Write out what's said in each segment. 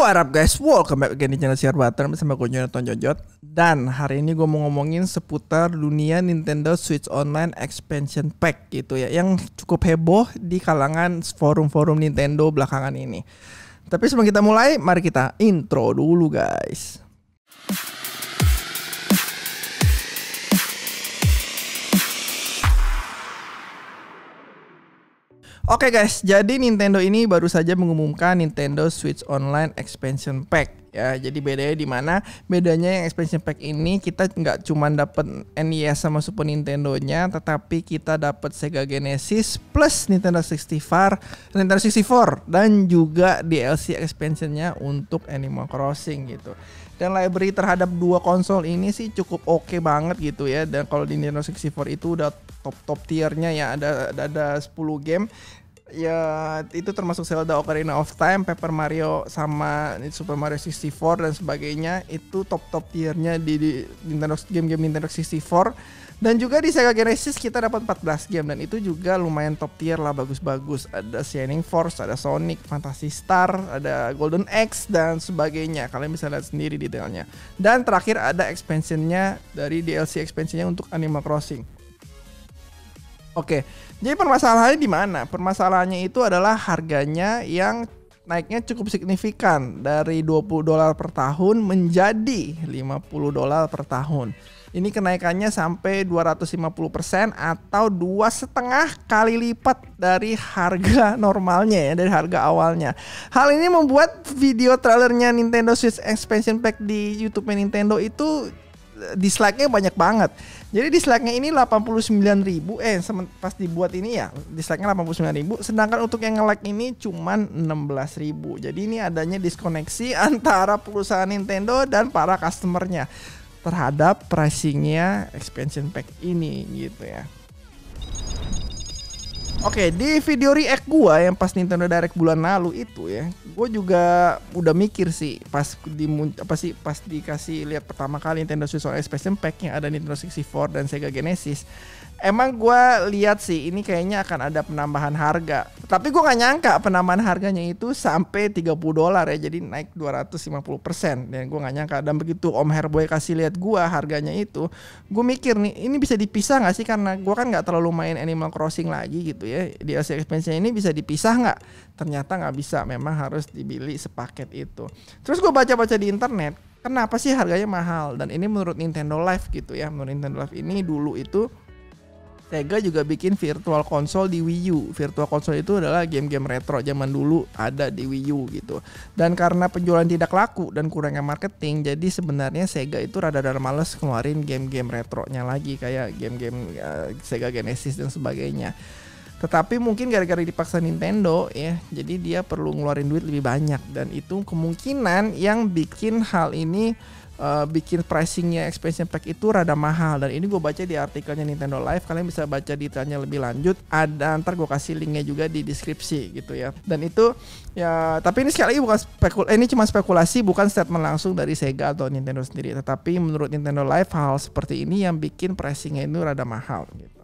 What up guys, welcome back again di channel Share Button bersama gue Jonathan Jojot Dan hari ini gue mau ngomongin seputar dunia Nintendo Switch Online Expansion Pack gitu ya Yang cukup heboh di kalangan forum-forum Nintendo belakangan ini. Tapi sebelum kita mulai, mari kita intro dulu guys Oke okay guys, jadi Nintendo ini baru saja mengumumkan Nintendo Switch Online Expansion Pack ya. Jadi bedanya di mana? Bedanya yang expansion pack ini kita nggak cuma dapat NES sama Super Nintendo-nya, tetapi kita dapat Sega Genesis plus Nintendo 64, Nintendo 64 dan juga DLC expansionnya untuk Animal Crossing gitu. Dan library terhadap dua konsol ini sih cukup oke okay banget gitu ya. Dan kalau di Nintendo 64 itu udah top top tiernya ya ada ada, ada 10 game ya itu termasuk Zelda Ocarina of Time, Paper Mario sama Super Mario 64 dan sebagainya. Itu top top tiernya di, Nintendo game-game Nintendo 64 dan juga di Sega Genesis kita dapat 14 game dan itu juga lumayan top tier lah bagus-bagus. Ada Shining Force, ada Sonic, Fantasy Star, ada Golden X dan sebagainya. Kalian bisa lihat sendiri detailnya. Dan terakhir ada expansionnya dari DLC expansionnya untuk Animal Crossing Oke, jadi permasalahannya di mana? Permasalahannya itu adalah harganya yang naiknya cukup signifikan dari 20 dolar per tahun menjadi 50 dolar per tahun. Ini kenaikannya sampai 250% atau dua setengah kali lipat dari harga normalnya ya, dari harga awalnya. Hal ini membuat video trailernya Nintendo Switch Expansion Pack di YouTube Nintendo itu dislike-nya banyak banget. Jadi dislike-nya ini 89 ribu eh pas dibuat ini ya dislike-nya 89 ribu sedangkan untuk yang nge-like ini cuman 16 ribu. Jadi ini adanya diskoneksi antara perusahaan Nintendo dan para customernya terhadap pricingnya expansion pack ini gitu ya. Oke, di video react gua yang pas Nintendo Direct bulan lalu itu ya, gua juga udah mikir sih pas di apa sih pas dikasih lihat pertama kali Nintendo Switch OLED Expansion Pack yang ada Nintendo 64 dan Sega Genesis emang gue lihat sih ini kayaknya akan ada penambahan harga. Tapi gue gak nyangka penambahan harganya itu sampai 30 dolar ya. Jadi naik 250 persen. Dan gue gak nyangka. Dan begitu Om Herboy kasih lihat gue harganya itu, gue mikir nih ini bisa dipisah gak sih karena gue kan gak terlalu main Animal Crossing lagi gitu ya. Di Asia Expansion ini bisa dipisah nggak? Ternyata nggak bisa. Memang harus dibeli sepaket itu. Terus gue baca-baca di internet. Kenapa sih harganya mahal? Dan ini menurut Nintendo Live gitu ya. Menurut Nintendo Live ini dulu itu Sega juga bikin virtual console di Wii U. Virtual console itu adalah game-game retro zaman dulu ada di Wii U gitu. Dan karena penjualan tidak laku dan kurangnya marketing, jadi sebenarnya Sega itu rada-rada males keluarin game-game retronya lagi kayak game-game uh, Sega Genesis dan sebagainya. Tetapi mungkin gara-gara dipaksa Nintendo ya, jadi dia perlu ngeluarin duit lebih banyak. Dan itu kemungkinan yang bikin hal ini uh, bikin pricingnya expansion pack itu rada mahal. Dan ini gue baca di artikelnya Nintendo Live kalian bisa baca detailnya lebih lanjut. Ada ntar gue kasih linknya juga di deskripsi gitu ya. Dan itu ya tapi ini sekali lagi bukan spekul eh, ini cuma spekulasi bukan statement langsung dari Sega atau Nintendo sendiri. Tetapi menurut Nintendo Live hal seperti ini yang bikin pricingnya itu rada mahal gitu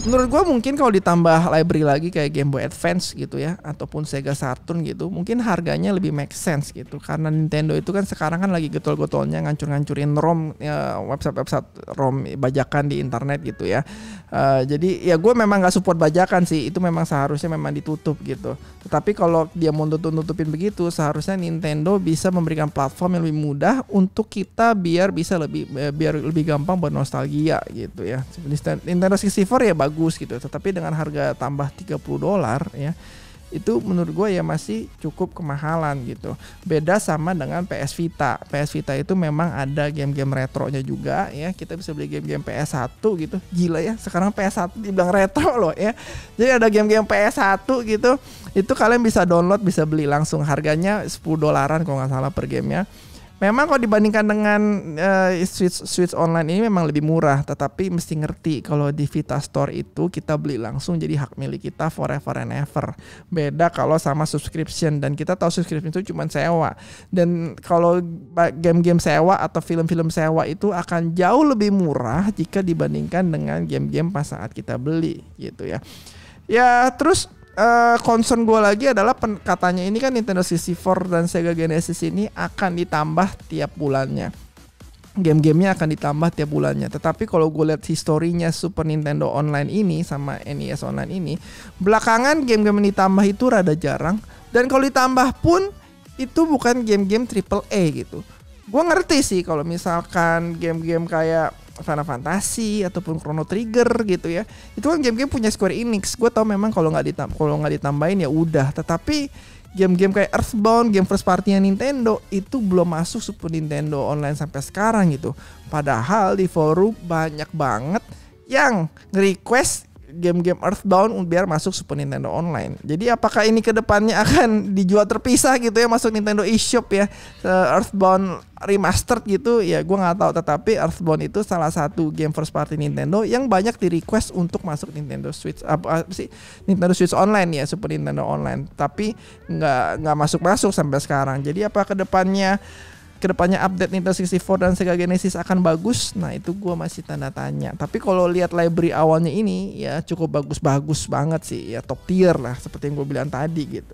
menurut gue mungkin kalau ditambah library lagi kayak Game Boy Advance gitu ya ataupun Sega Saturn gitu mungkin harganya lebih make sense gitu. Karena Nintendo itu kan sekarang kan lagi getol-getolnya ngancur-ngancurin ROM ya, website-website ROM bajakan di internet gitu ya. Uh, jadi ya gue memang nggak support bajakan sih itu memang seharusnya memang ditutup gitu. Tetapi kalau dia mau tutup-tutupin begitu seharusnya Nintendo bisa memberikan platform yang lebih mudah untuk kita biar bisa lebih eh, biar lebih gampang bernostalgia gitu ya. Nintendo 64 ya bagus bagus gitu. Tetapi dengan harga tambah 30 dolar ya itu menurut gue ya masih cukup kemahalan gitu. Beda sama dengan PS Vita. PS Vita itu memang ada game-game retronya juga ya. Kita bisa beli game-game PS1 gitu. Gila ya sekarang PS1 dibilang retro loh ya. Jadi ada game-game PS1 gitu itu kalian bisa download bisa beli langsung. Harganya 10 dolaran kalau nggak salah per gamenya Memang kalau dibandingkan dengan uh, Switch Switch online ini memang lebih murah, tetapi mesti ngerti kalau di Vita Store itu kita beli langsung jadi hak milik kita forever and ever. Beda kalau sama subscription dan kita tahu subscription itu cuma sewa. Dan kalau game-game sewa atau film-film sewa itu akan jauh lebih murah jika dibandingkan dengan game-game pas saat kita beli gitu ya. Ya, terus uh, concern gue lagi adalah pen, katanya ini kan Nintendo 64 dan Sega Genesis ini akan ditambah tiap bulannya game-gamenya akan ditambah tiap bulannya. Tetapi kalau gue lihat historinya Super Nintendo Online ini sama NES Online ini, belakangan game-game yang ditambah itu rada jarang. Dan kalau ditambah pun itu bukan game-game triple A gitu. Gue ngerti sih kalau misalkan game-game kayak Final Fantasy ataupun Chrono Trigger gitu ya. Itu kan game-game punya Square Enix. Gue tau memang kalau nggak ditambah kalau nggak ditambahin ya udah. Tetapi game-game kayak Earthbound, game first party Nintendo itu belum masuk Super Nintendo Online sampai sekarang gitu. Padahal di forum banyak banget yang request game-game Earthbound biar masuk Super Nintendo Online. Jadi apakah ini ke depannya akan dijual terpisah gitu ya masuk Nintendo eShop ya? Earthbound remastered gitu? Ya gue nggak tahu. Tetapi Earthbound itu salah satu game first party Nintendo yang banyak di request untuk masuk Nintendo Switch apa, apa sih? Nintendo Switch Online ya Super Nintendo Online. Tapi nggak nggak masuk masuk sampai sekarang. Jadi apa ke depannya ke depannya update Nintendo 64 dan Sega Genesis akan bagus, nah itu gue masih tanda tanya. Tapi kalau lihat library awalnya ini ya cukup bagus-bagus banget sih, ya top tier lah seperti yang gue bilang tadi gitu.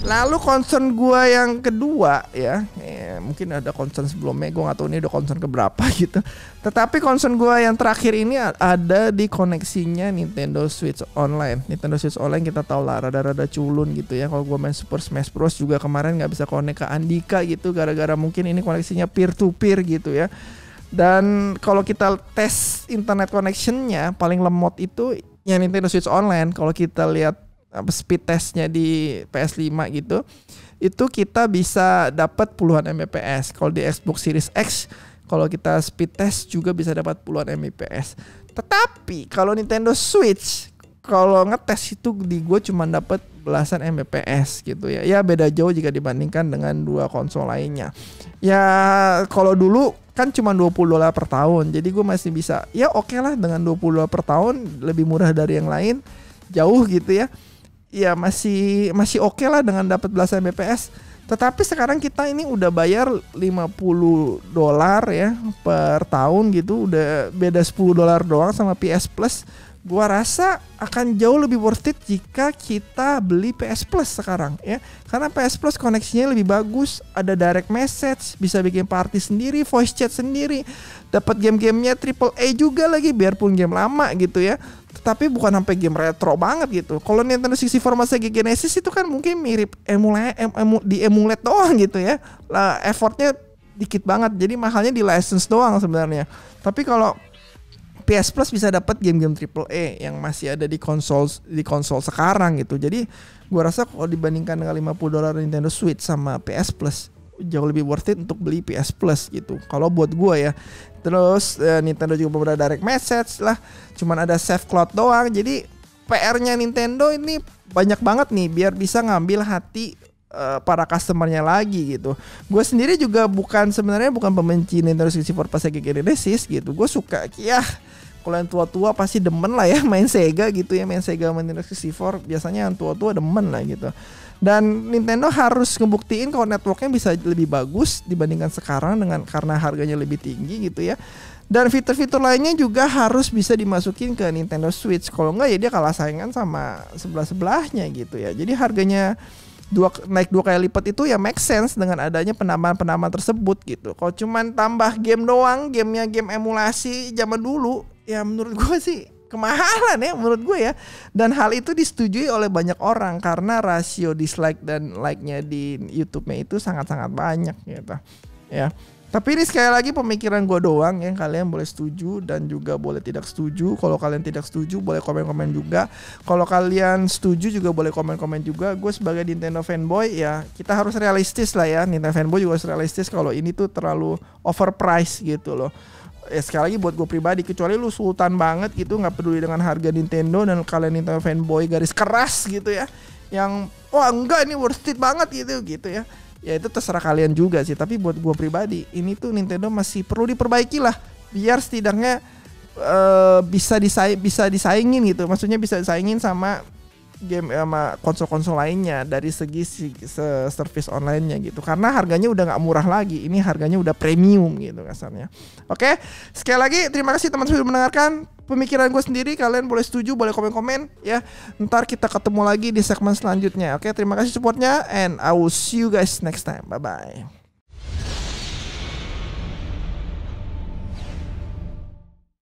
Lalu concern gue yang kedua ya, ya mungkin ada concern sebelumnya, gue gak tahu ini udah concern keberapa gitu. Tetapi concern gue yang terakhir ini ada di koneksinya Nintendo Switch Online. Nintendo Switch Online kita tahu lah rada-rada culun gitu ya. Kalau gue main Super Smash Bros juga kemarin nggak bisa connect ke Andika gitu, gara-gara mungkin ini koneksinya peer to peer gitu ya. Dan kalau kita tes internet connectionnya paling lemot itu yang Nintendo Switch Online. Kalau kita lihat apa speed testnya di PS5 gitu itu kita bisa dapat puluhan Mbps. Kalau di Xbox Series X kalau kita speed test juga bisa dapat puluhan Mbps. Tetapi kalau Nintendo Switch kalau ngetes itu di gue cuma dapat belasan Mbps gitu ya. Ya beda jauh jika dibandingkan dengan dua konsol lainnya. Ya kalau dulu kan cuma 20 dolar per tahun. Jadi gue masih bisa ya oke okay lah dengan 20 dolar per tahun lebih murah dari yang lain jauh gitu ya ya masih masih oke okay lah dengan dapat belasan BPS. Tetapi sekarang kita ini udah bayar 50 dolar ya per tahun gitu, udah beda 10 dolar doang sama PS Plus. Gua rasa akan jauh lebih worth it jika kita beli PS Plus sekarang ya. Karena PS Plus koneksinya lebih bagus, ada direct message, bisa bikin party sendiri, voice chat sendiri, dapat game-gamenya triple A juga lagi biarpun game lama gitu ya tapi bukan sampai game retro banget gitu. Kalau Nintendo 64 sama Sega Genesis itu kan mungkin mirip emulate em, emu, di emulate doang gitu ya. Lah effortnya dikit banget. Jadi mahalnya di license doang sebenarnya. Tapi kalau PS Plus bisa dapat game-game triple A yang masih ada di konsol di konsol sekarang gitu. Jadi gua rasa kalau dibandingkan dengan 50 dolar Nintendo Switch sama PS Plus jauh lebih worth it untuk beli PS Plus gitu. Kalau buat gua ya. Terus eh, Nintendo juga beberapa direct message lah. Cuman ada save cloud doang. Jadi PR-nya Nintendo ini banyak banget nih biar bisa ngambil hati uh, para customernya lagi gitu. Gue sendiri juga bukan sebenarnya bukan pembenci Nintendo 64 pas Sega Genesis gitu. Gue suka ya kalau yang tua-tua pasti demen lah ya main Sega gitu ya main Sega main Nintendo 64 biasanya yang tua-tua demen lah gitu. Dan Nintendo harus ngebuktiin kalau networknya bisa lebih bagus dibandingkan sekarang dengan karena harganya lebih tinggi gitu ya. Dan fitur-fitur lainnya juga harus bisa dimasukin ke Nintendo Switch. Kalau enggak ya dia kalah saingan sama sebelah-sebelahnya gitu ya. Jadi harganya dua naik dua kali lipat itu ya make sense dengan adanya penambahan-penambahan tersebut gitu. Kalau cuman tambah game doang, gamenya game emulasi zaman dulu, ya menurut gue sih kemahalan ya menurut gue ya dan hal itu disetujui oleh banyak orang karena rasio dislike dan like-nya di YouTube-nya itu sangat-sangat banyak gitu ya tapi ini sekali lagi pemikiran gue doang yang kalian boleh setuju dan juga boleh tidak setuju. Kalau kalian tidak setuju boleh komen-komen juga. Kalau kalian setuju juga boleh komen-komen juga. Gue sebagai Nintendo fanboy ya kita harus realistis lah ya. Nintendo fanboy juga harus realistis kalau ini tuh terlalu overpriced gitu loh ya sekali lagi buat gue pribadi kecuali lu sultan banget gitu nggak peduli dengan harga Nintendo dan kalian Nintendo fanboy garis keras gitu ya yang wah enggak ini worth it banget gitu gitu ya ya itu terserah kalian juga sih. Tapi buat gue pribadi ini tuh Nintendo masih perlu diperbaiki lah. Biar setidaknya uh, bisa disaing bisa disaingin gitu. Maksudnya bisa disaingin sama game sama konsol-konsol lainnya dari segi si, se service online-nya gitu. Karena harganya udah nggak murah lagi. Ini harganya udah premium gitu kasarnya. Oke, sekali lagi terima kasih teman-teman sudah mendengarkan pemikiran gue sendiri. Kalian boleh setuju, boleh komen-komen ya. Ntar kita ketemu lagi di segmen selanjutnya. Oke, terima kasih supportnya and I will see you guys next time. Bye bye.